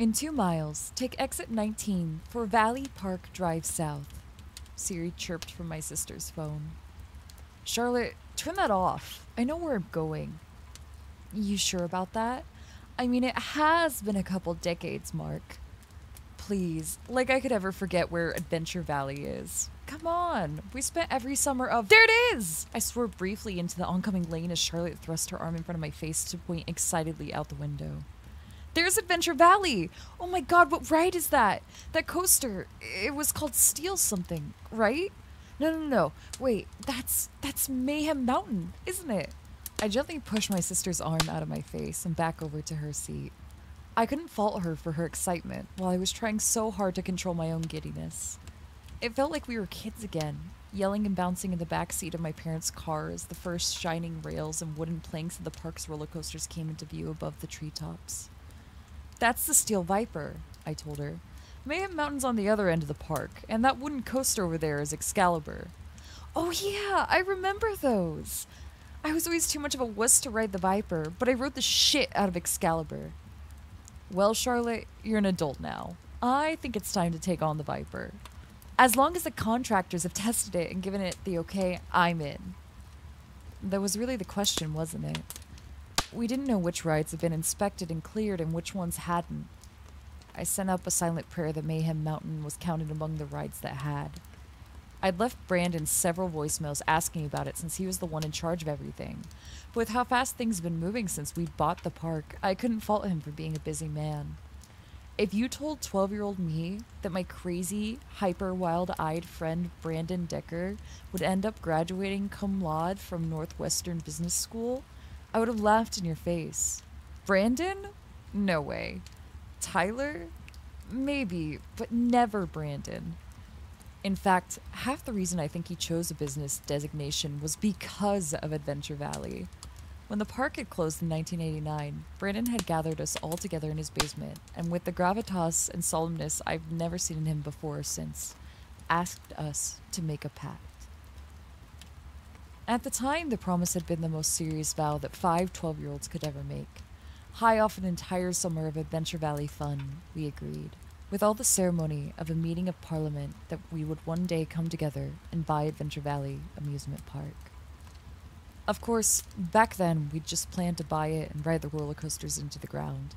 In two miles, take exit 19 for Valley Park Drive South. Siri chirped from my sister's phone. Charlotte, turn that off. I know where I'm going. You sure about that? I mean, it has been a couple decades, Mark. Please, like I could ever forget where Adventure Valley is. Come on, we spent every summer of. There it is! I swerved briefly into the oncoming lane as Charlotte thrust her arm in front of my face to point excitedly out the window. There's Adventure Valley! Oh my god, what ride is that? That coaster. It was called Steel something, right? No, no, no. Wait, that's that's Mayhem Mountain, isn't it? I gently pushed my sister's arm out of my face and back over to her seat. I couldn't fault her for her excitement while I was trying so hard to control my own giddiness. It felt like we were kids again, yelling and bouncing in the back seat of my parents' car as the first shining rails and wooden planks of the park's roller coasters came into view above the treetops. That's the Steel Viper, I told her. Mayhem Mountain's on the other end of the park, and that wooden coaster over there is Excalibur. Oh, yeah, I remember those. I was always too much of a wuss to ride the Viper, but I rode the shit out of Excalibur. Well, Charlotte, you're an adult now. I think it's time to take on the Viper. As long as the contractors have tested it and given it the okay, I'm in. That was really the question, wasn't it? We didn't know which rides had been inspected and cleared and which ones hadn't. I sent up a silent prayer that Mayhem Mountain was counted among the rides that had. I'd left Brandon several voicemails asking about it since he was the one in charge of everything. But with how fast things have been moving since we bought the park, I couldn't fault him for being a busy man. If you told 12 year old me that my crazy, hyper wild eyed friend Brandon Decker would end up graduating cum laude from Northwestern Business School, I would have laughed in your face. Brandon? No way. Tyler? Maybe, but never Brandon. In fact, half the reason I think he chose a business designation was because of Adventure Valley. When the park had closed in 1989, Brandon had gathered us all together in his basement, and with the gravitas and solemnness I've never seen in him before or since, asked us to make a pact. At the time, the promise had been the most serious vow that five 12 year olds could ever make. High off an entire summer of Adventure Valley fun, we agreed with all the ceremony of a meeting of parliament that we would one day come together and buy Adventure Valley Amusement Park. Of course, back then we'd just planned to buy it and ride the roller coasters into the ground.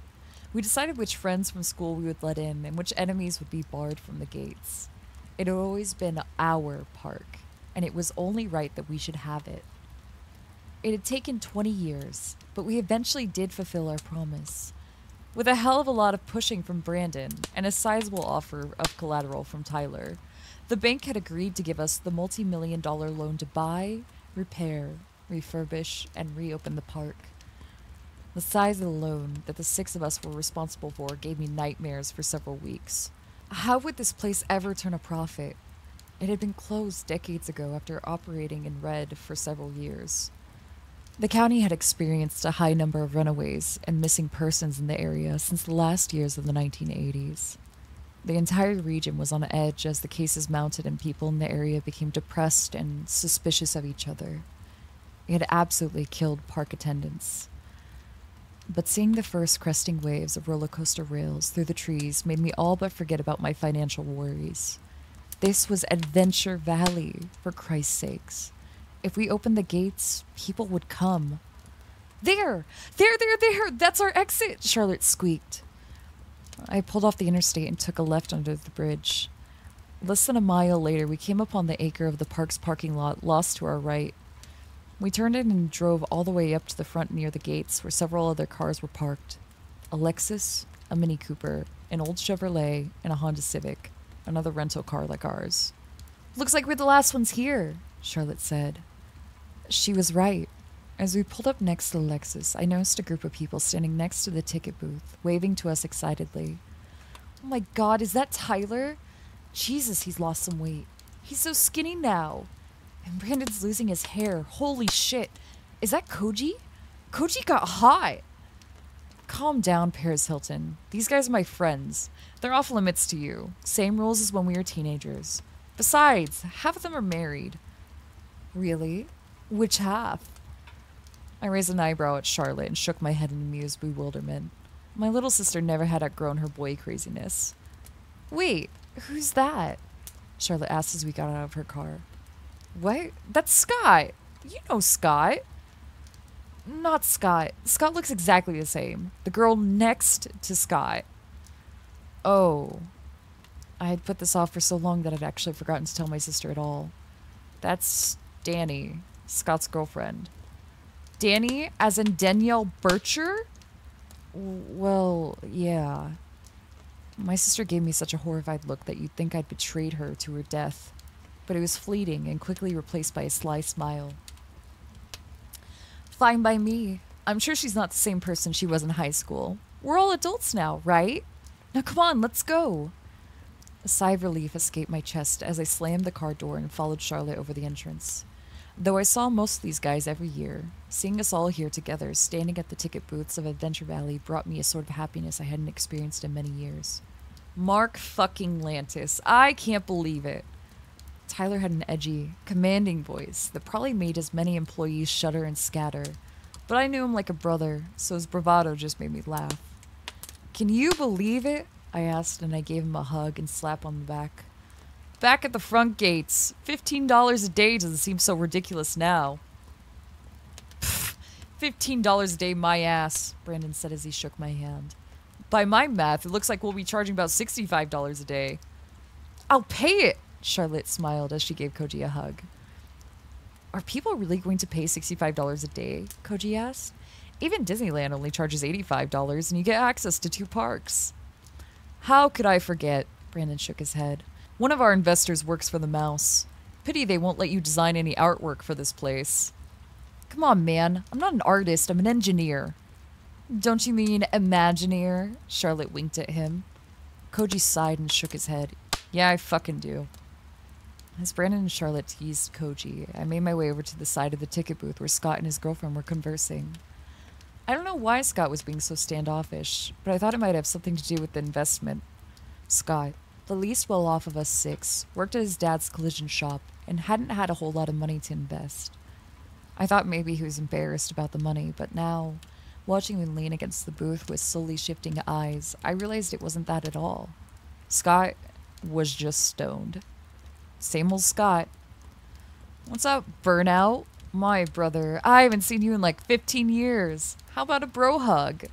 We decided which friends from school we would let in and which enemies would be barred from the gates. It had always been our park, and it was only right that we should have it. It had taken 20 years, but we eventually did fulfill our promise. With a hell of a lot of pushing from Brandon and a sizable offer of collateral from Tyler, the bank had agreed to give us the multi million dollar loan to buy, repair, refurbish, and reopen the park. The size of the loan that the six of us were responsible for gave me nightmares for several weeks. How would this place ever turn a profit? It had been closed decades ago after operating in red for several years. The county had experienced a high number of runaways and missing persons in the area since the last years of the 1980s. The entire region was on edge as the cases mounted and people in the area became depressed and suspicious of each other. It had absolutely killed park attendance. But seeing the first cresting waves of roller coaster rails through the trees made me all but forget about my financial worries. This was Adventure Valley, for Christ's sakes. If we opened the gates, people would come. There! There, there, there! That's our exit! Charlotte squeaked. I pulled off the interstate and took a left under the bridge. Less than a mile later, we came upon the acre of the park's parking lot, lost to our right. We turned in and drove all the way up to the front near the gates, where several other cars were parked a Lexus, a Mini Cooper, an old Chevrolet, and a Honda Civic, another rental car like ours. Looks like we're the last ones here, Charlotte said. She was right. As we pulled up next to the Lexus, I noticed a group of people standing next to the ticket booth, waving to us excitedly. Oh my god, is that Tyler? Jesus, he's lost some weight. He's so skinny now. And Brandon's losing his hair. Holy shit. Is that Koji? Koji got hot. Calm down, Paris Hilton. These guys are my friends. They're off limits to you. Same rules as when we were teenagers. Besides, half of them are married. Really? Which half? I raised an eyebrow at Charlotte and shook my head in amused bewilderment. My little sister never had outgrown her boy craziness. Wait, who's that? Charlotte asked as we got out of her car. What? That's Scott. You know Scott. Not Scott. Scott looks exactly the same. The girl next to Scott. Oh. I had put this off for so long that I'd actually forgotten to tell my sister at all. That's Danny, Scott's girlfriend. Danny, as in Danielle Bircher? Well, yeah. My sister gave me such a horrified look that you'd think I'd betrayed her to her death, but it was fleeting and quickly replaced by a sly smile. Fine by me. I'm sure she's not the same person she was in high school. We're all adults now, right? Now come on, let's go. A sigh of relief escaped my chest as I slammed the car door and followed Charlotte over the entrance. Though I saw most of these guys every year, seeing us all here together, standing at the ticket booths of Adventure Valley, brought me a sort of happiness I hadn't experienced in many years. Mark fucking Lantis. I can't believe it. Tyler had an edgy, commanding voice that probably made his many employees shudder and scatter, but I knew him like a brother, so his bravado just made me laugh. Can you believe it? I asked, and I gave him a hug and slap on the back. Back at the front gates. $15 a day doesn't seem so ridiculous now. Pfft, $15 a day, my ass, Brandon said as he shook my hand. By my math, it looks like we'll be charging about $65 a day. I'll pay it, Charlotte smiled as she gave Koji a hug. Are people really going to pay $65 a day? Koji asked. Even Disneyland only charges $85 and you get access to two parks. How could I forget? Brandon shook his head. One of our investors works for the mouse. Pity they won't let you design any artwork for this place. Come on, man. I'm not an artist, I'm an engineer. Don't you mean Imagineer? Charlotte winked at him. Koji sighed and shook his head. Yeah, I fucking do. As Brandon and Charlotte teased Koji, I made my way over to the side of the ticket booth where Scott and his girlfriend were conversing. I don't know why Scott was being so standoffish, but I thought it might have something to do with the investment. Scott, the least well off of us six, worked at his dad's collision shop and hadn't had a whole lot of money to invest. I thought maybe he was embarrassed about the money, but now, watching him lean against the booth with slowly shifting eyes, I realized it wasn't that at all. Scott was just stoned. Same old Scott. What's up, burnout? My brother, I haven't seen you in like 15 years. How about a bro hug?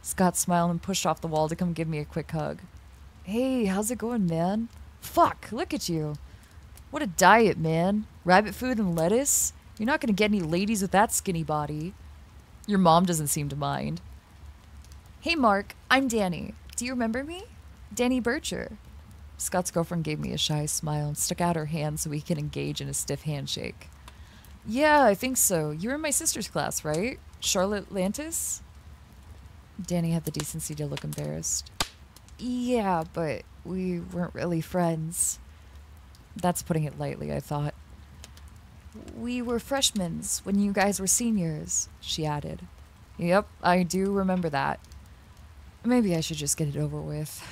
Scott smiled and pushed off the wall to come give me a quick hug. Hey, how's it going, man? Fuck, look at you. What a diet, man. Rabbit food and lettuce? You're not gonna get any ladies with that skinny body. Your mom doesn't seem to mind. Hey, Mark, I'm Danny. Do you remember me? Danny Bircher. Scott's girlfriend gave me a shy smile and stuck out her hand so we could engage in a stiff handshake. Yeah, I think so. You were in my sister's class, right? Charlotte Lantis? Danny had the decency to look embarrassed. Yeah, but we weren't really friends. That's putting it lightly, I thought. We were freshmen when you guys were seniors, she added. Yep, I do remember that. Maybe I should just get it over with.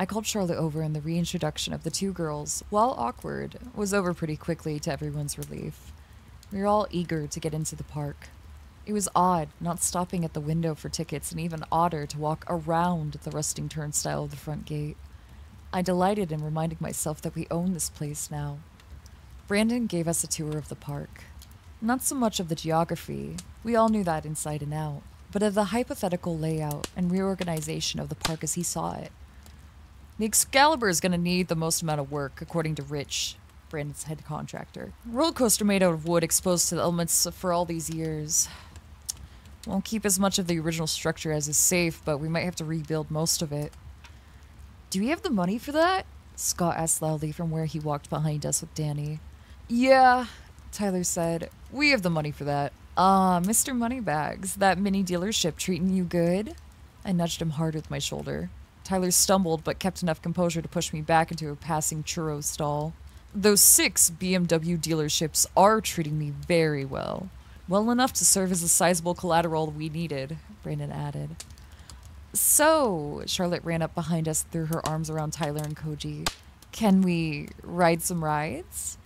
I called Charlotte over, and the reintroduction of the two girls, while awkward, was over pretty quickly to everyone's relief. We were all eager to get into the park. It was odd not stopping at the window for tickets, and even odder to walk around the rusting turnstile of the front gate. I delighted in reminding myself that we own this place now. Brandon gave us a tour of the park. Not so much of the geography, we all knew that inside and out, but of the hypothetical layout and reorganization of the park as he saw it. The Excalibur is going to need the most amount of work, according to Rich, Brandon's head contractor. Roller coaster made out of wood exposed to the elements for all these years. Won't keep as much of the original structure as is safe, but we might have to rebuild most of it. Do we have the money for that? Scott asked loudly from where he walked behind us with Danny. Yeah, Tyler said. We have the money for that. Ah, uh, Mr. Moneybags, that mini dealership treating you good? I nudged him hard with my shoulder. Tyler stumbled but kept enough composure to push me back into a passing churro stall. Those six BMW dealerships are treating me very well. Well enough to serve as a sizable collateral we needed, Brandon added. So, Charlotte ran up behind us, threw her arms around Tyler and Koji. Can we ride some rides?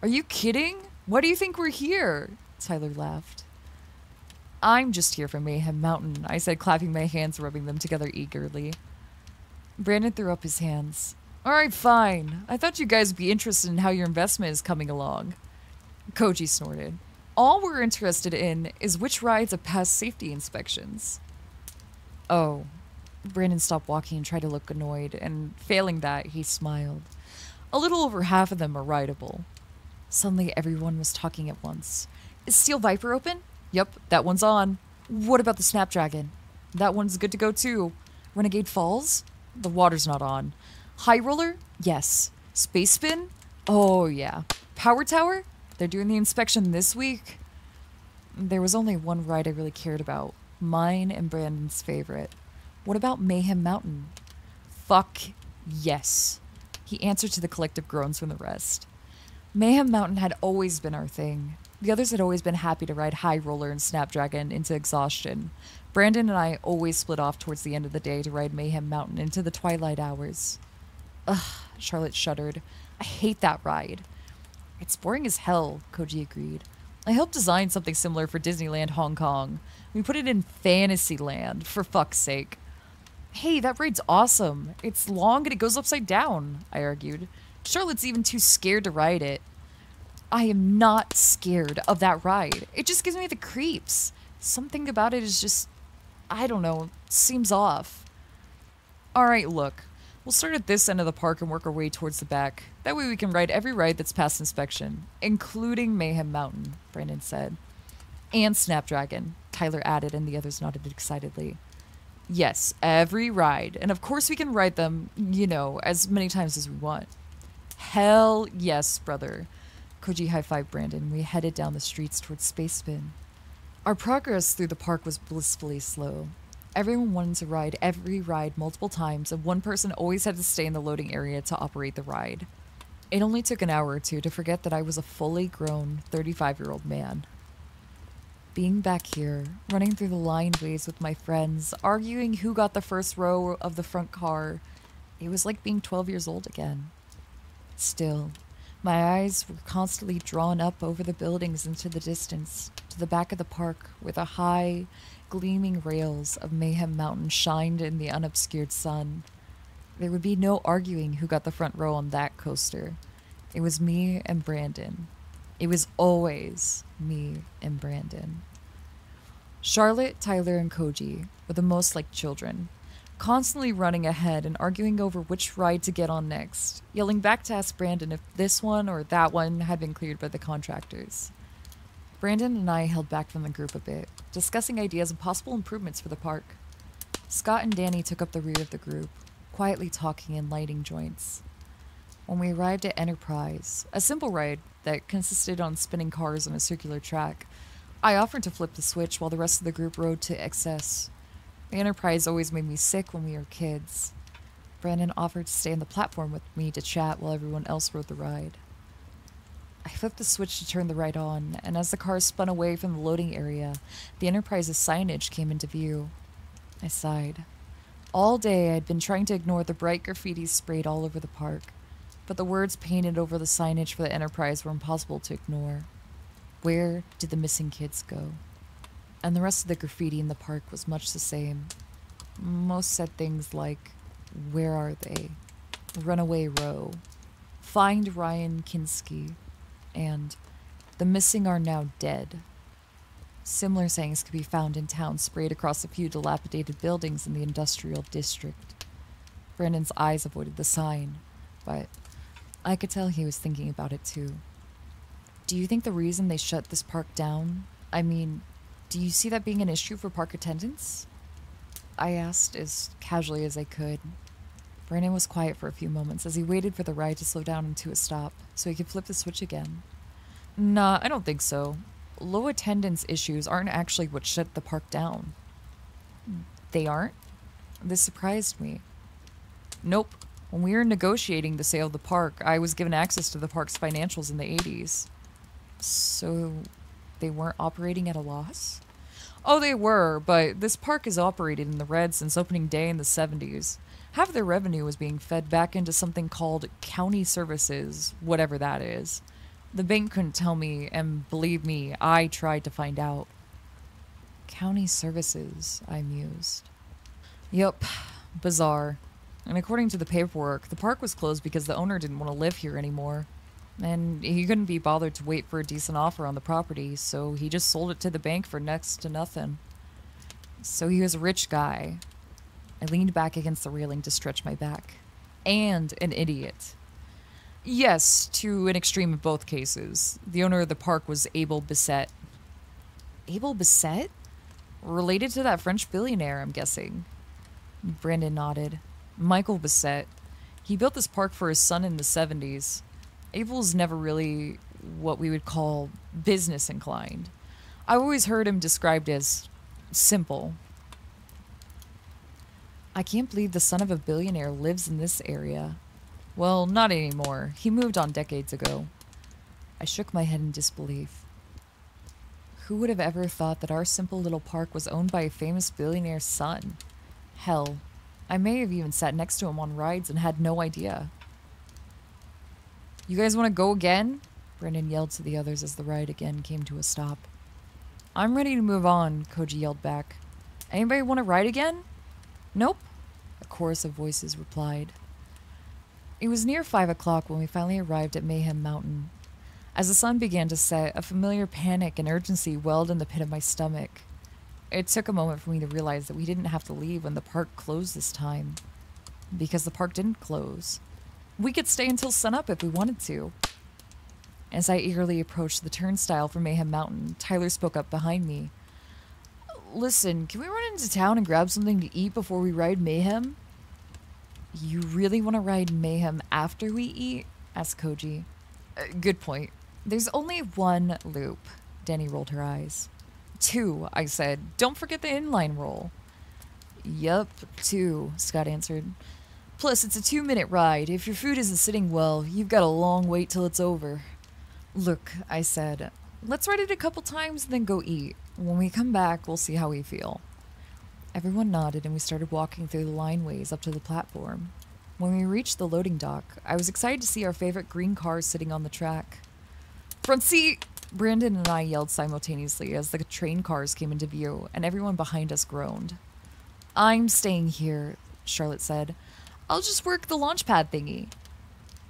Are you kidding? Why do you think we're here? Tyler laughed. I'm just here for Mayhem Mountain, I said, clapping my hands, rubbing them together eagerly. Brandon threw up his hands. All right, fine. I thought you guys would be interested in how your investment is coming along. Koji snorted. All we're interested in is which rides have passed safety inspections. Oh. Brandon stopped walking and tried to look annoyed, and failing that, he smiled. A little over half of them are rideable. Suddenly, everyone was talking at once. Is Steel Viper open? Yep, that one's on. What about the Snapdragon? That one's good to go too. Renegade Falls? The water's not on. High Roller? Yes. Space Spin? Oh, yeah. Power Tower? They're doing the inspection this week. There was only one ride I really cared about mine and Brandon's favorite. What about Mayhem Mountain? Fuck yes. He answered to the collective groans from the rest. Mayhem Mountain had always been our thing. The others had always been happy to ride High Roller and Snapdragon into exhaustion. Brandon and I always split off towards the end of the day to ride Mayhem Mountain into the twilight hours. Ugh, Charlotte shuddered. I hate that ride. It's boring as hell, Koji agreed. I helped design something similar for Disneyland Hong Kong. We put it in Fantasyland, for fuck's sake. Hey, that ride's awesome. It's long and it goes upside down, I argued. Charlotte's even too scared to ride it. I am not scared of that ride. It just gives me the creeps. Something about it is just, I don't know, seems off. All right, look. We'll start at this end of the park and work our way towards the back. That way we can ride every ride that's passed inspection, including Mayhem Mountain, Brandon said. And Snapdragon, Tyler added, and the others nodded excitedly. Yes, every ride. And of course we can ride them, you know, as many times as we want. Hell yes, brother. Koji high fived Brandon. We headed down the streets towards Space Spin. Our progress through the park was blissfully slow. Everyone wanted to ride every ride multiple times, and one person always had to stay in the loading area to operate the ride. It only took an hour or two to forget that I was a fully grown 35 year old man. Being back here, running through the line ways with my friends, arguing who got the first row of the front car, it was like being 12 years old again. Still, my eyes were constantly drawn up over the buildings into the distance, to the back of the park, where the high, gleaming rails of Mayhem Mountain shined in the unobscured sun. There would be no arguing who got the front row on that coaster. It was me and Brandon. It was always me and Brandon. Charlotte, Tyler, and Koji were the most like children, constantly running ahead and arguing over which ride to get on next, yelling back to ask Brandon if this one or that one had been cleared by the contractors. Brandon and I held back from the group a bit, discussing ideas and possible improvements for the park. Scott and Danny took up the rear of the group, quietly talking and lighting joints. When we arrived at Enterprise, a simple ride that consisted on spinning cars on a circular track, I offered to flip the switch while the rest of the group rode to excess, the Enterprise always made me sick when we were kids. Brandon offered to stay on the platform with me to chat while everyone else rode the ride. I flipped the switch to turn the ride on, and as the car spun away from the loading area, the Enterprise's signage came into view. I sighed. All day I had been trying to ignore the bright graffiti sprayed all over the park, but the words painted over the signage for the Enterprise were impossible to ignore. Where did the missing kids go? And the rest of the graffiti in the park was much the same. Most said things like, Where are they? Runaway Row. Find Ryan Kinski. And The missing are now dead. Similar sayings could be found in town sprayed across a few dilapidated buildings in the industrial district. Brandon's eyes avoided the sign, but I could tell he was thinking about it too. Do you think the reason they shut this park down? I mean, do you see that being an issue for park attendance? I asked as casually as I could. Brandon was quiet for a few moments as he waited for the ride to slow down into a stop so he could flip the switch again. Nah, I don't think so. Low attendance issues aren't actually what shut the park down. They aren't? This surprised me. Nope. When we were negotiating the sale of the park, I was given access to the park's financials in the 80s. So they weren't operating at a loss? Oh, they were, but this park has operated in the red since opening day in the 70s. Half their revenue was being fed back into something called county services, whatever that is. The bank couldn't tell me, and believe me, I tried to find out. County services, I mused. Yup, bizarre. And according to the paperwork, the park was closed because the owner didn't want to live here anymore. And he couldn't be bothered to wait for a decent offer on the property, so he just sold it to the bank for next to nothing. So he was a rich guy. I leaned back against the railing to stretch my back. And an idiot. Yes, to an extreme of both cases. The owner of the park was Abel Bisset. Abel Bisset? Related to that French billionaire, I'm guessing. Brandon nodded. Michael Bisset. He built this park for his son in the 70s. Abel's never really what we would call business inclined. I've always heard him described as simple. I can't believe the son of a billionaire lives in this area. Well, not anymore. He moved on decades ago. I shook my head in disbelief. Who would have ever thought that our simple little park was owned by a famous billionaire's son? Hell, I may have even sat next to him on rides and had no idea. You guys want to go again? Brendan yelled to the others as the ride again came to a stop. I'm ready to move on, Koji yelled back. Anybody want to ride again? Nope, a chorus of voices replied. It was near five o'clock when we finally arrived at Mayhem Mountain. As the sun began to set, a familiar panic and urgency welled in the pit of my stomach. It took a moment for me to realize that we didn't have to leave when the park closed this time. Because the park didn't close. We could stay until sunup if we wanted to. As I eagerly approached the turnstile for Mayhem Mountain, Tyler spoke up behind me. Listen, can we run into town and grab something to eat before we ride Mayhem? You really want to ride Mayhem after we eat? asked Koji. Uh, good point. There's only one loop. Danny rolled her eyes. Two, I said. Don't forget the inline roll. Yup, two, Scott answered. Plus, it's a two minute ride. If your food isn't sitting well, you've got a long wait till it's over. Look, I said, let's ride it a couple times and then go eat. When we come back, we'll see how we feel. Everyone nodded and we started walking through the lineways up to the platform. When we reached the loading dock, I was excited to see our favorite green cars sitting on the track. Front seat! Brandon and I yelled simultaneously as the train cars came into view, and everyone behind us groaned. I'm staying here, Charlotte said. I'll just work the launch pad thingy.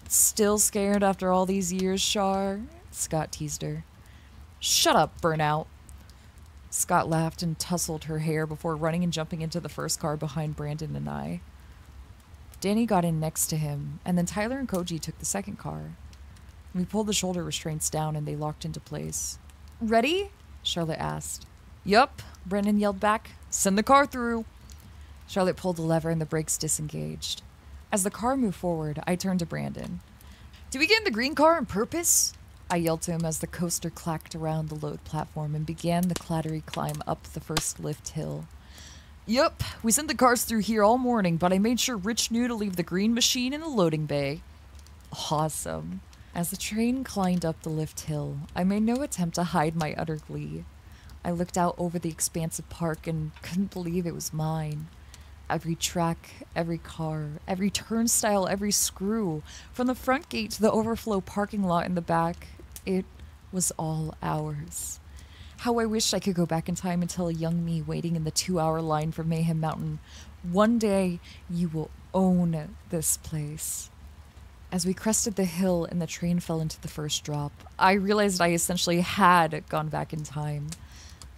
Still scared after all these years, Char? Scott teased her. Shut up, Burnout. Scott laughed and tousled her hair before running and jumping into the first car behind Brandon and I. Danny got in next to him, and then Tyler and Koji took the second car. We pulled the shoulder restraints down and they locked into place. Ready? Charlotte asked. Yup, Brandon yelled back. Send the car through. Charlotte pulled the lever and the brakes disengaged. As the car moved forward, I turned to Brandon. Did we get in the green car on purpose? I yelled to him as the coaster clacked around the load platform and began the clattery climb up the first lift hill. Yup, we sent the cars through here all morning, but I made sure Rich knew to leave the green machine in the loading bay. Awesome. As the train climbed up the lift hill, I made no attempt to hide my utter glee. I looked out over the expansive park and couldn't believe it was mine. Every track, every car, every turnstile, every screw, from the front gate to the overflow parking lot in the back, it was all ours. How I wished I could go back in time and tell a young me waiting in the two hour line for Mayhem Mountain, one day you will own this place. As we crested the hill and the train fell into the first drop, I realized I essentially had gone back in time.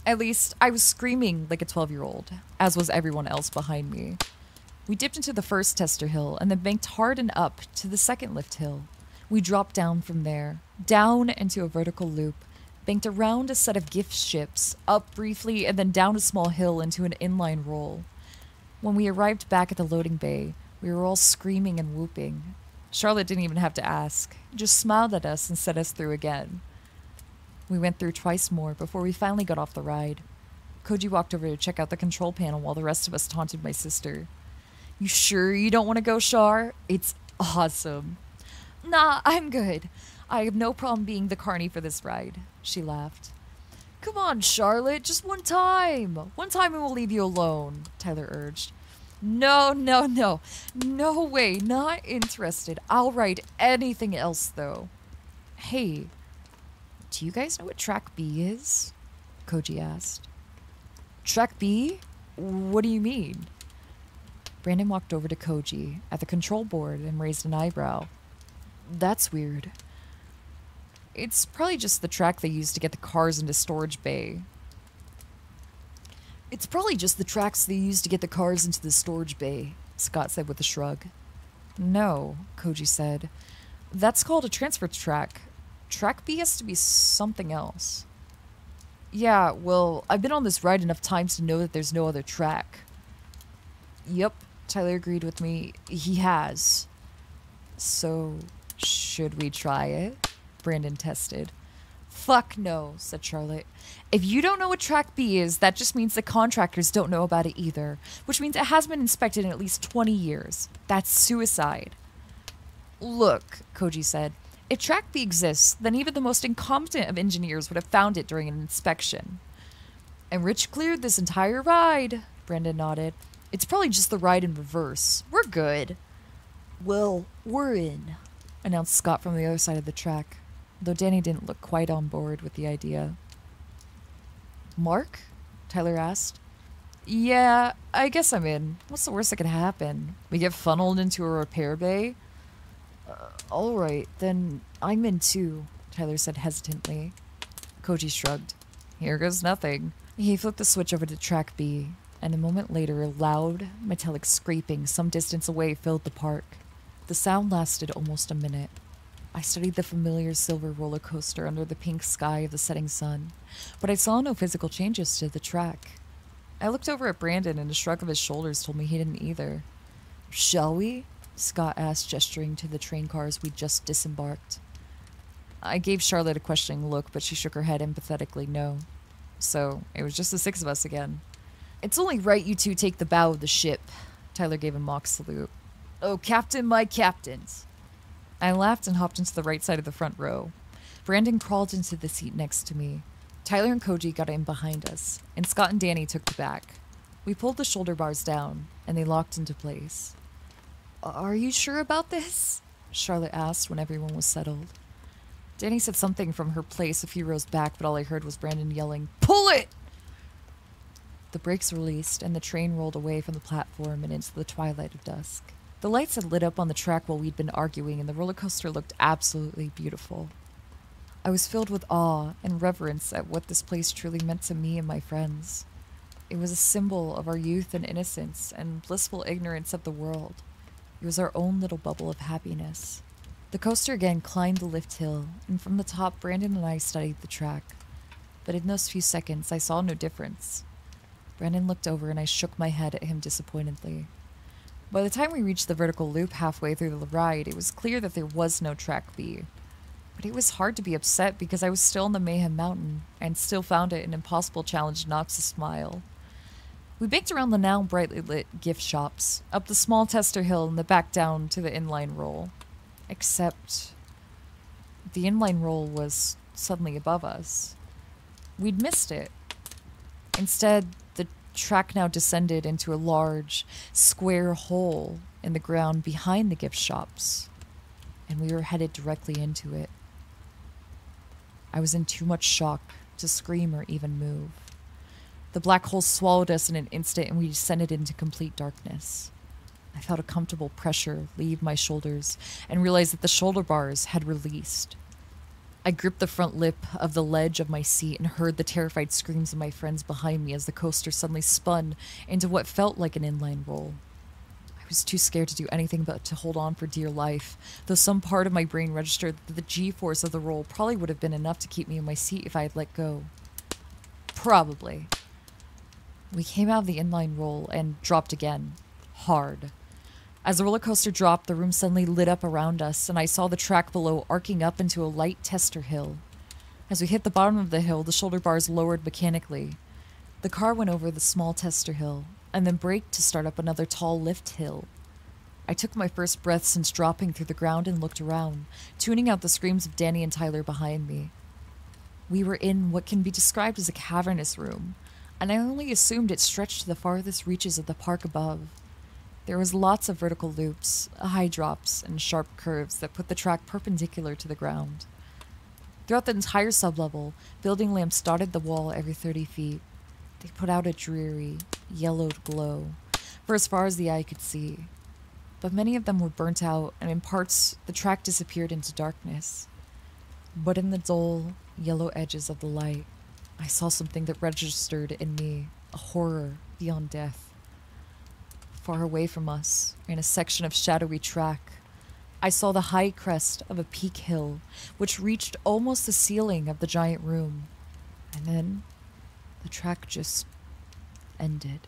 At least, I was screaming like a 12 year old, as was everyone else behind me. We dipped into the first tester hill and then banked hard and up to the second lift hill. We dropped down from there, down into a vertical loop, banked around a set of gift ships, up briefly, and then down a small hill into an inline roll. When we arrived back at the loading bay, we were all screaming and whooping. Charlotte didn't even have to ask, just smiled at us and set us through again. We went through twice more before we finally got off the ride. Koji walked over to check out the control panel while the rest of us taunted my sister. You sure you don't want to go, Char? It's awesome. Nah, I'm good. I have no problem being the carny for this ride, she laughed. Come on, Charlotte, just one time. One time and we'll leave you alone, Tyler urged. No, no, no. No way. Not interested. I'll write anything else, though. Hey, do you guys know what track B is? Koji asked. Track B? What do you mean? Brandon walked over to Koji at the control board and raised an eyebrow. That's weird. It's probably just the track they used to get the cars into storage bay. It's probably just the tracks they used to get the cars into the storage bay, Scott said with a shrug. No, Koji said. That's called a transfer track. Track B has to be something else. Yeah, well, I've been on this ride enough times to know that there's no other track. Yep, Tyler agreed with me. He has. So, should we try it? Brandon tested. Fuck no, said Charlotte. If you don't know what track B is, that just means the contractors don't know about it either, which means it has been inspected in at least 20 years. That's suicide. Look, Koji said, if track B exists, then even the most incompetent of engineers would have found it during an inspection. And Rich cleared this entire ride, Brandon nodded. It's probably just the ride in reverse. We're good. Well, we're in, announced Scott from the other side of the track, though Danny didn't look quite on board with the idea. Mark? Tyler asked. Yeah, I guess I'm in. What's the worst that could happen? We get funneled into a repair bay? Uh, all right, then I'm in too, Tyler said hesitantly. Koji shrugged. Here goes nothing. He flipped the switch over to track B, and a moment later, a loud, metallic scraping some distance away filled the park. The sound lasted almost a minute. I studied the familiar silver roller coaster under the pink sky of the setting sun, but I saw no physical changes to the track. I looked over at Brandon, and a shrug of his shoulders told me he didn't either. Shall we? Scott asked, gesturing to the train cars we'd just disembarked. I gave Charlotte a questioning look, but she shook her head emphatically no. So it was just the six of us again. It's only right you two take the bow of the ship. Tyler gave a mock salute. Oh, Captain, my captains. I laughed and hopped into the right side of the front row. Brandon crawled into the seat next to me. Tyler and Koji got in behind us, and Scott and Danny took the back. We pulled the shoulder bars down, and they locked into place. Are you sure about this? Charlotte asked when everyone was settled. Danny said something from her place a few rows back, but all I heard was Brandon yelling, Pull it! The brakes released, and the train rolled away from the platform and into the twilight of dusk. The lights had lit up on the track while we'd been arguing, and the roller coaster looked absolutely beautiful. I was filled with awe and reverence at what this place truly meant to me and my friends. It was a symbol of our youth and innocence and blissful ignorance of the world. It was our own little bubble of happiness. The coaster again climbed the lift hill, and from the top, Brandon and I studied the track. But in those few seconds, I saw no difference. Brandon looked over, and I shook my head at him disappointedly. By the time we reached the vertical loop halfway through the ride, it was clear that there was no track B. But it was hard to be upset because I was still on the Mayhem Mountain and still found it an impossible challenge not to smile. We baked around the now brightly lit gift shops, up the small tester hill, and the back down to the inline roll. Except the inline roll was suddenly above us. We'd missed it. Instead, the track now descended into a large, square hole in the ground behind the gift shops, and we were headed directly into it. I was in too much shock to scream or even move. The black hole swallowed us in an instant, and we descended into complete darkness. I felt a comfortable pressure leave my shoulders and realized that the shoulder bars had released. I gripped the front lip of the ledge of my seat and heard the terrified screams of my friends behind me as the coaster suddenly spun into what felt like an inline roll. I was too scared to do anything but to hold on for dear life, though some part of my brain registered that the g force of the roll probably would have been enough to keep me in my seat if I had let go. Probably. We came out of the inline roll and dropped again. Hard. As the roller coaster dropped, the room suddenly lit up around us, and I saw the track below arcing up into a light tester hill. As we hit the bottom of the hill, the shoulder bars lowered mechanically. The car went over the small tester hill, and then braked to start up another tall lift hill. I took my first breath since dropping through the ground and looked around, tuning out the screams of Danny and Tyler behind me. We were in what can be described as a cavernous room, and I only assumed it stretched to the farthest reaches of the park above. There was lots of vertical loops, high drops, and sharp curves that put the track perpendicular to the ground. Throughout the entire sublevel, building lamps dotted the wall every 30 feet. They put out a dreary, yellowed glow for as far as the eye could see. But many of them were burnt out, and in parts the track disappeared into darkness. But in the dull, yellow edges of the light, I saw something that registered in me a horror beyond death. Far away from us, in a section of shadowy track, I saw the high crest of a peak hill, which reached almost the ceiling of the giant room. And then the track just ended.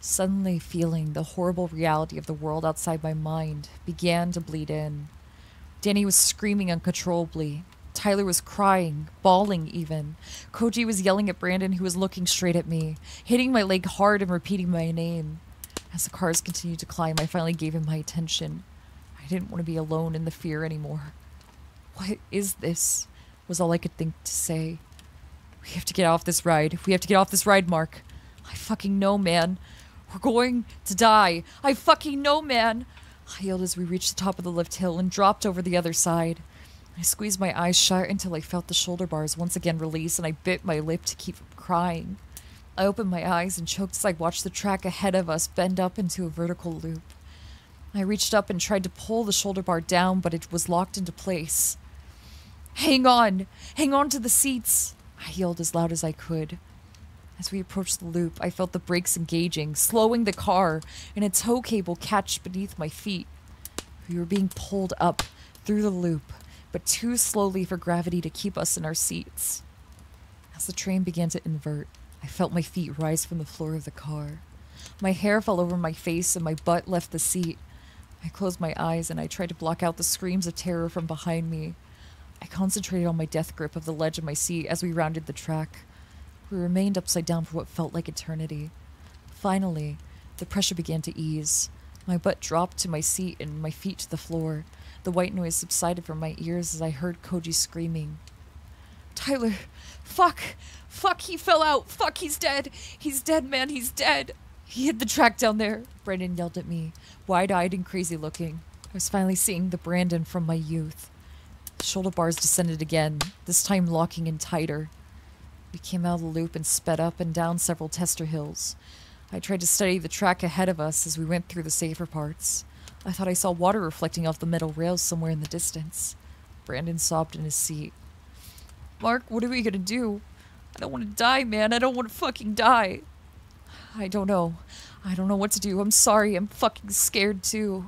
Suddenly, feeling the horrible reality of the world outside my mind began to bleed in. Danny was screaming uncontrollably. Tyler was crying, bawling even. Koji was yelling at Brandon, who was looking straight at me, hitting my leg hard and repeating my name. As the cars continued to climb, I finally gave him my attention. I didn't want to be alone in the fear anymore. What is this? was all I could think to say. We have to get off this ride. We have to get off this ride, Mark. I fucking know, man. We're going to die. I fucking know, man. I yelled as we reached the top of the lift hill and dropped over the other side. I squeezed my eyes shut until I felt the shoulder bars once again release and I bit my lip to keep from crying. I opened my eyes and choked as I watched the track ahead of us bend up into a vertical loop. I reached up and tried to pull the shoulder bar down, but it was locked into place. Hang on! Hang on to the seats! I yelled as loud as I could. As we approached the loop, I felt the brakes engaging, slowing the car, and a tow cable catch beneath my feet. We were being pulled up through the loop, but too slowly for gravity to keep us in our seats. As the train began to invert, I felt my feet rise from the floor of the car. My hair fell over my face and my butt left the seat. I closed my eyes and I tried to block out the screams of terror from behind me. I concentrated on my death grip of the ledge of my seat as we rounded the track. We remained upside down for what felt like eternity. Finally, the pressure began to ease. My butt dropped to my seat and my feet to the floor. The white noise subsided from my ears as I heard Koji screaming. Tyler, fuck, fuck, he fell out. Fuck, he's dead. He's dead, man, he's dead. He hit the track down there, Brandon yelled at me, wide eyed and crazy looking. I was finally seeing the Brandon from my youth. The shoulder bars descended again, this time locking in tighter. We came out of the loop and sped up and down several tester hills. I tried to study the track ahead of us as we went through the safer parts. I thought I saw water reflecting off the metal rails somewhere in the distance. Brandon sobbed in his seat. Mark, what are we gonna do? I don't want to die, man. I don't want to fucking die. I don't know. I don't know what to do. I'm sorry. I'm fucking scared too.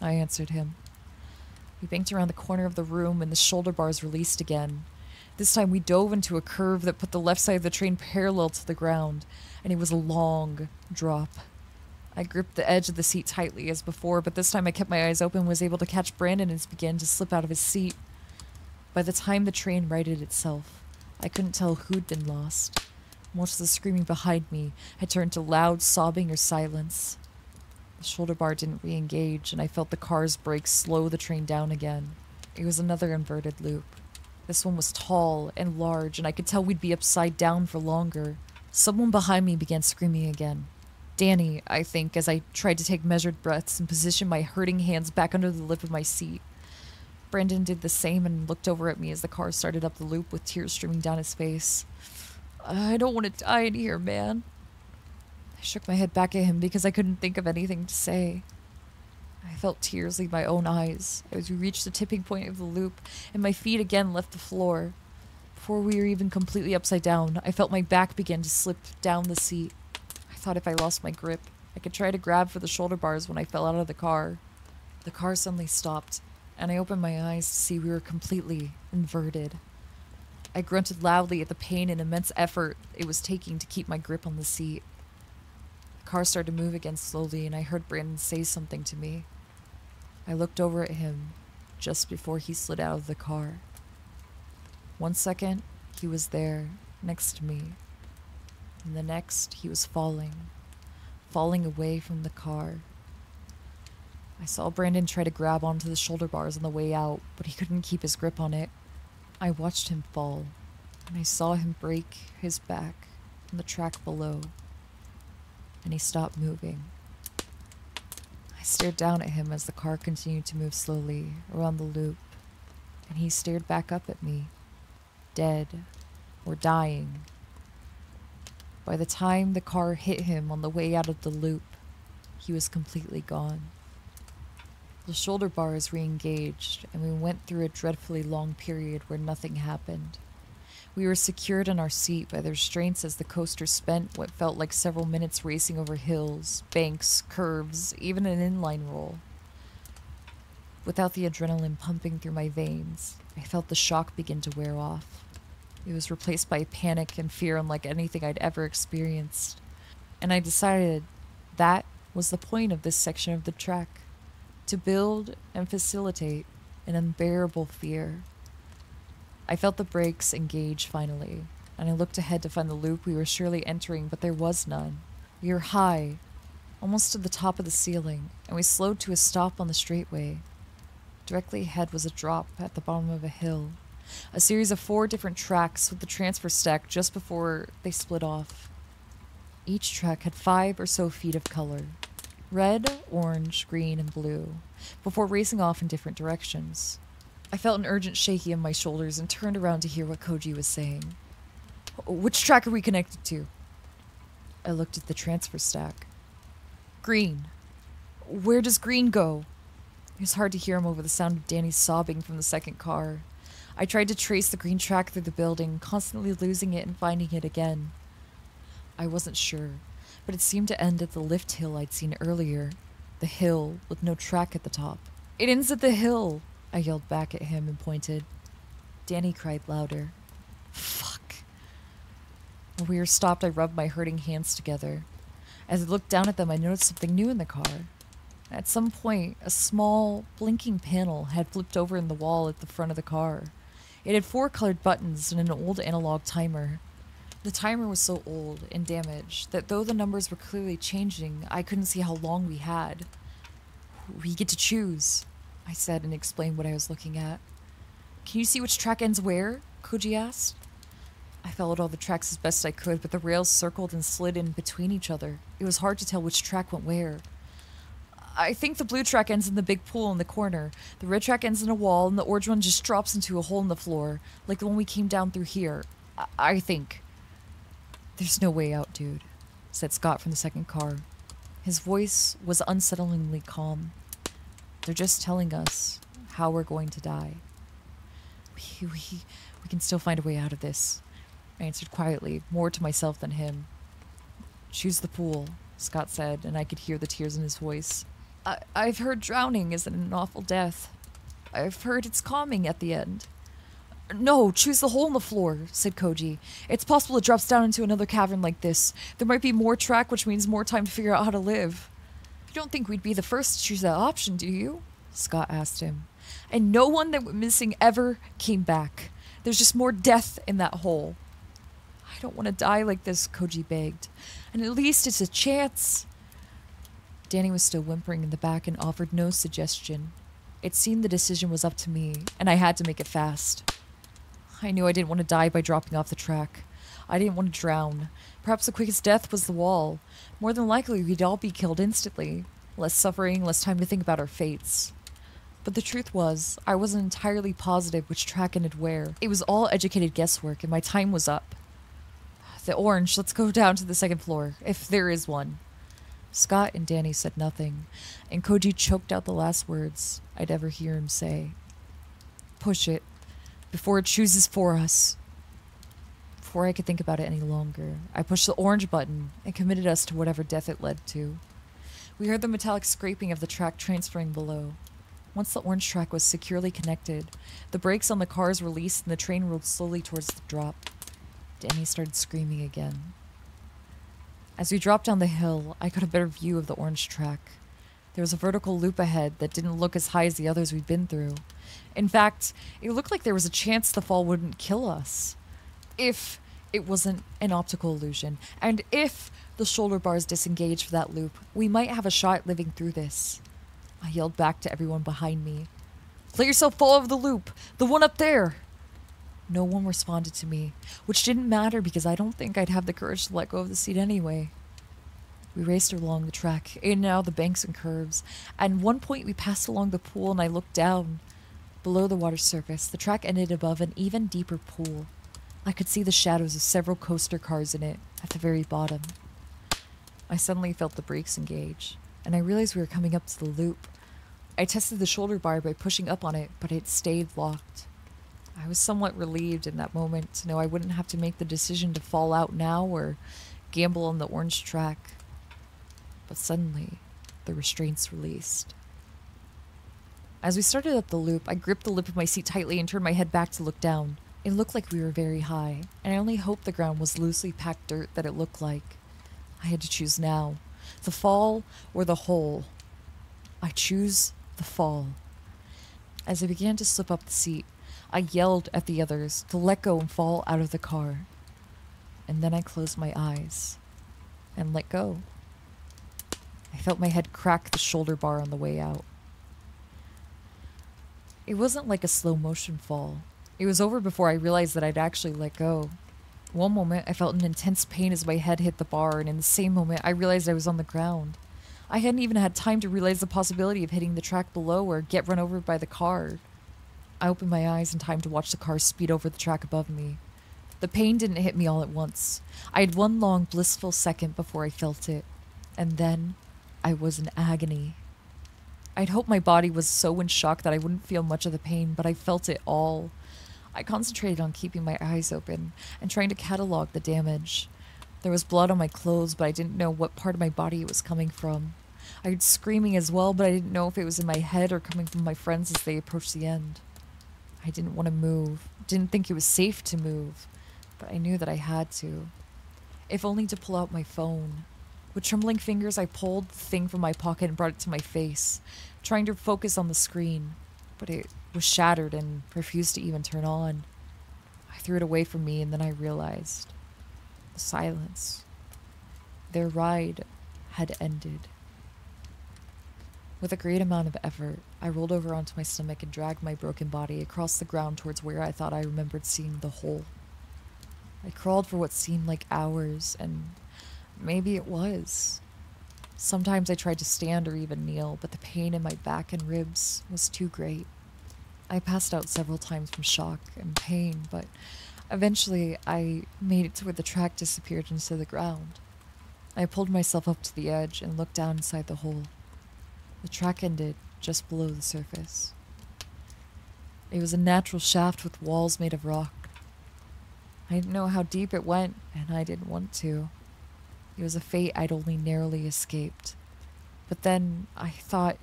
I answered him. We banked around the corner of the room and the shoulder bars released again. This time we dove into a curve that put the left side of the train parallel to the ground, and it was a long drop. I gripped the edge of the seat tightly as before, but this time I kept my eyes open and was able to catch Brandon as he began to slip out of his seat. By the time the train righted itself, I couldn't tell who'd been lost. Most of the screaming behind me had turned to loud sobbing or silence. The shoulder bar didn't re engage, and I felt the car's brakes slow the train down again. It was another inverted loop. This one was tall and large, and I could tell we'd be upside down for longer. Someone behind me began screaming again. Danny, I think, as I tried to take measured breaths and position my hurting hands back under the lip of my seat. Brandon did the same and looked over at me as the car started up the loop with tears streaming down his face. I don't want to die in here, man. I shook my head back at him because I couldn't think of anything to say. I felt tears leave my own eyes as we reached the tipping point of the loop, and my feet again left the floor. Before we were even completely upside down, I felt my back begin to slip down the seat. Thought if I lost my grip, I could try to grab for the shoulder bars when I fell out of the car. The car suddenly stopped, and I opened my eyes to see we were completely inverted. I grunted loudly at the pain and immense effort it was taking to keep my grip on the seat. The car started to move again slowly, and I heard Brandon say something to me. I looked over at him just before he slid out of the car. One second, he was there, next to me. And the next, he was falling, falling away from the car. I saw Brandon try to grab onto the shoulder bars on the way out, but he couldn't keep his grip on it. I watched him fall, and I saw him break his back on the track below, and he stopped moving. I stared down at him as the car continued to move slowly around the loop, and he stared back up at me, dead or dying, By the time the car hit him on the way out of the loop, he was completely gone. The shoulder bars re engaged, and we went through a dreadfully long period where nothing happened. We were secured in our seat by the restraints as the coaster spent what felt like several minutes racing over hills, banks, curves, even an inline roll. Without the adrenaline pumping through my veins, I felt the shock begin to wear off. It was replaced by panic and fear unlike anything I'd ever experienced. And I decided that was the point of this section of the track to build and facilitate an unbearable fear. I felt the brakes engage finally, and I looked ahead to find the loop we were surely entering, but there was none. We were high, almost to the top of the ceiling, and we slowed to a stop on the straightway. Directly ahead was a drop at the bottom of a hill, a series of four different tracks with the transfer stack just before they split off. Each track had five or so feet of color red, orange, green, and blue before racing off in different directions. I felt an urgent shaky in my shoulders and turned around to hear what Koji was saying. Which track are we connected to? I looked at the transfer stack. Green. Where does green go? It was hard to hear him over the sound of Danny sobbing from the second car. I tried to trace the green track through the building, constantly losing it and finding it again. I wasn't sure, but it seemed to end at the lift hill I'd seen earlier. The hill with no track at the top. It ends at the hill, I yelled back at him and pointed. Danny cried louder. Fuck. When we were stopped, I rubbed my hurting hands together. As I looked down at them, I noticed something new in the car. At some point, a small, blinking panel had flipped over in the wall at the front of the car. It had four colored buttons and an old analog timer. The timer was so old and damaged that though the numbers were clearly changing, I couldn't see how long we had. We get to choose. I said and explained what I was looking at. Can you see which track ends where? Koji asked. I followed all the tracks as best I could, but the rails circled and slid in between each other. It was hard to tell which track went where. I think the blue track ends in the big pool in the corner. The red track ends in a wall, and the orange one just drops into a hole in the floor, like the one we came down through here. I, I think. There's no way out, dude, said Scott from the second car. His voice was unsettlingly calm. They're just telling us how we're going to die. We, we, we can still find a way out of this, I answered quietly, more to myself than him. Choose the pool, Scott said, and I could hear the tears in his voice. I, I've heard drowning isn't an awful death. I've heard it's calming at the end. No, choose the hole in the floor, said Koji. It's possible it drops down into another cavern like this. There might be more track, which means more time to figure out how to live. You don't think we'd be the first to choose that option, do you? Scott asked him. And no one that went missing ever came back. There's just more death in that hole. I don't want to die like this, Koji begged. And at least it's a chance. Danny was still whimpering in the back and offered no suggestion. It seemed the decision was up to me, and I had to make it fast. I knew I didn't want to die by dropping off the track. I didn't want to drown. Perhaps the quickest death was the wall. More than likely, we'd all be killed instantly. Less suffering, less time to think about our fates. But the truth was, I wasn't entirely positive which track ended where. It was all educated guesswork, and my time was up. The orange, let's go down to the second floor, if there is one. Scott and Danny said nothing, and Koji choked out the last words I'd ever hear him say. Push it, before it chooses for us. Before I could think about it any longer, I pushed the orange button and committed us to whatever death it led to. We heard the metallic scraping of the track transferring below. Once the orange track was securely connected, the brakes on the cars released and the train rolled slowly towards the drop. Danny started screaming again. As we dropped down the hill, I got a better view of the orange track. There was a vertical loop ahead that didn't look as high as the others we'd been through. In fact, it looked like there was a chance the fall wouldn't kill us if it wasn't an optical illusion, and if the shoulder bars disengaged for that loop, we might have a shot living through this. I yelled back to everyone behind me. Let yourself fall over the loop, the one up there. No one responded to me, which didn't matter because I don't think I'd have the courage to let go of the seat anyway. We raced along the track, in and out the banks and curves. At one point, we passed along the pool, and I looked down. Below the water surface, the track ended above an even deeper pool. I could see the shadows of several coaster cars in it at the very bottom. I suddenly felt the brakes engage, and I realized we were coming up to the loop. I tested the shoulder bar by pushing up on it, but it stayed locked. I was somewhat relieved in that moment to know I wouldn't have to make the decision to fall out now or gamble on the orange track. But suddenly, the restraints released. As we started up the loop, I gripped the lip of my seat tightly and turned my head back to look down. It looked like we were very high, and I only hoped the ground was loosely packed dirt that it looked like. I had to choose now the fall or the hole. I choose the fall. As I began to slip up the seat, I yelled at the others to let go and fall out of the car. And then I closed my eyes and let go. I felt my head crack the shoulder bar on the way out. It wasn't like a slow motion fall. It was over before I realized that I'd actually let go. One moment, I felt an intense pain as my head hit the bar, and in the same moment, I realized I was on the ground. I hadn't even had time to realize the possibility of hitting the track below or get run over by the car. I opened my eyes in time to watch the car speed over the track above me. The pain didn't hit me all at once. I had one long, blissful second before I felt it. And then I was in agony. I'd hoped my body was so in shock that I wouldn't feel much of the pain, but I felt it all. I concentrated on keeping my eyes open and trying to catalog the damage. There was blood on my clothes, but I didn't know what part of my body it was coming from. I heard screaming as well, but I didn't know if it was in my head or coming from my friends as they approached the end. I didn't want to move, didn't think it was safe to move, but I knew that I had to. If only to pull out my phone. With trembling fingers, I pulled the thing from my pocket and brought it to my face, trying to focus on the screen, but it was shattered and refused to even turn on. I threw it away from me and then I realized the silence. Their ride had ended. With a great amount of effort, I rolled over onto my stomach and dragged my broken body across the ground towards where I thought I remembered seeing the hole. I crawled for what seemed like hours, and maybe it was. Sometimes I tried to stand or even kneel, but the pain in my back and ribs was too great. I passed out several times from shock and pain, but eventually I made it to where the track disappeared into the ground. I pulled myself up to the edge and looked down inside the hole. The track ended just below the surface. It was a natural shaft with walls made of rock. I didn't know how deep it went, and I didn't want to. It was a fate I'd only narrowly escaped. But then I thought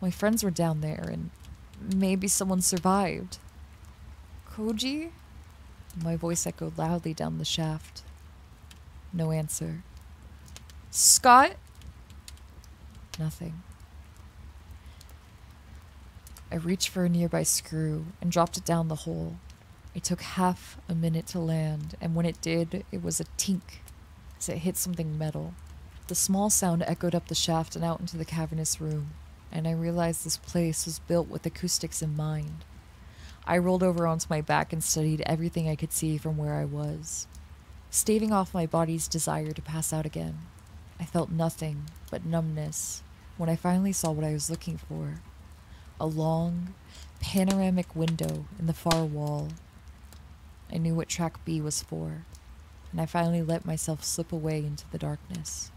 my friends were down there, and maybe someone survived. Koji? My voice echoed loudly down the shaft. No answer. Scott? Nothing. I reached for a nearby screw and dropped it down the hole. It took half a minute to land, and when it did, it was a tink as it hit something metal. The small sound echoed up the shaft and out into the cavernous room, and I realized this place was built with acoustics in mind. I rolled over onto my back and studied everything I could see from where I was, staving off my body's desire to pass out again. I felt nothing but numbness when I finally saw what I was looking for a long, panoramic window in the far wall. I knew what track B was for, and I finally let myself slip away into the darkness.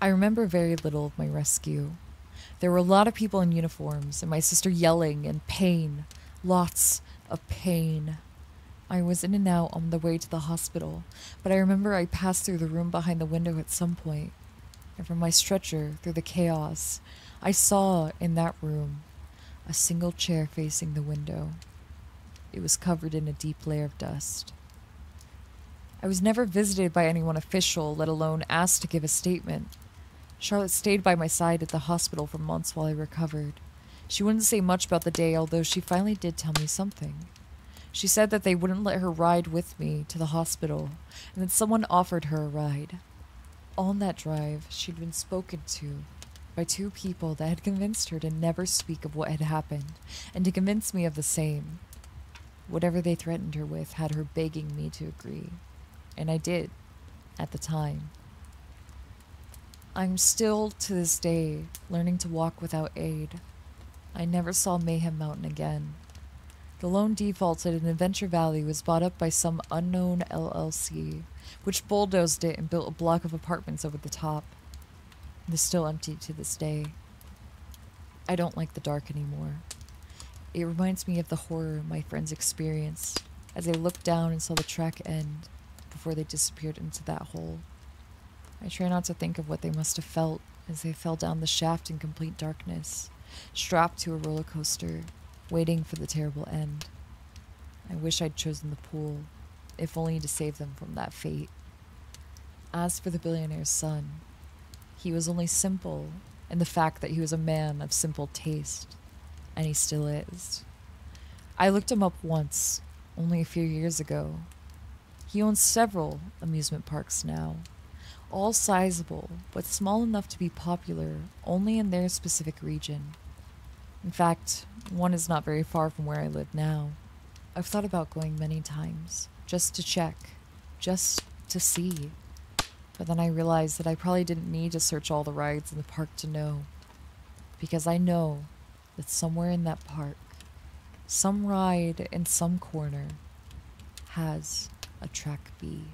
I remember very little of my rescue. There were a lot of people in uniforms, and my sister yelling in pain. Lots of pain. I was in and out on the way to the hospital, but I remember I passed through the room behind the window at some point, and from my stretcher, through the chaos, I saw in that room a single chair facing the window. It was covered in a deep layer of dust. I was never visited by anyone official, let alone asked to give a statement. Charlotte stayed by my side at the hospital for months while I recovered. She wouldn't say much about the day, although she finally did tell me something. She said that they wouldn't let her ride with me to the hospital, and that someone offered her a ride. On that drive, she'd been spoken to by two people that had convinced her to never speak of what had happened, and to convince me of the same. Whatever they threatened her with had her begging me to agree, and I did, at the time. I'm still, to this day, learning to walk without aid. I never saw Mayhem Mountain again. The loan defaulted and Adventure Valley was bought up by some unknown LLC, which bulldozed it and built a block of apartments over the top. They're still empty to this day. I don't like the dark anymore. It reminds me of the horror my friends experienced as they looked down and saw the track end before they disappeared into that hole. I try not to think of what they must have felt as they fell down the shaft in complete darkness, strapped to a roller coaster, waiting for the terrible end. I wish I'd chosen the pool, if only to save them from that fate. As for the billionaire's son, he was only simple in the fact that he was a man of simple taste, and he still is. I looked him up once, only a few years ago. He owns several amusement parks now, all sizable, but small enough to be popular only in their specific region. In fact, one is not very far from where I live now. I've thought about going many times, just to check, just to see. But then I realized that I probably didn't need to search all the rides in the park to know. Because I know that somewhere in that park, some ride in some corner has a track B.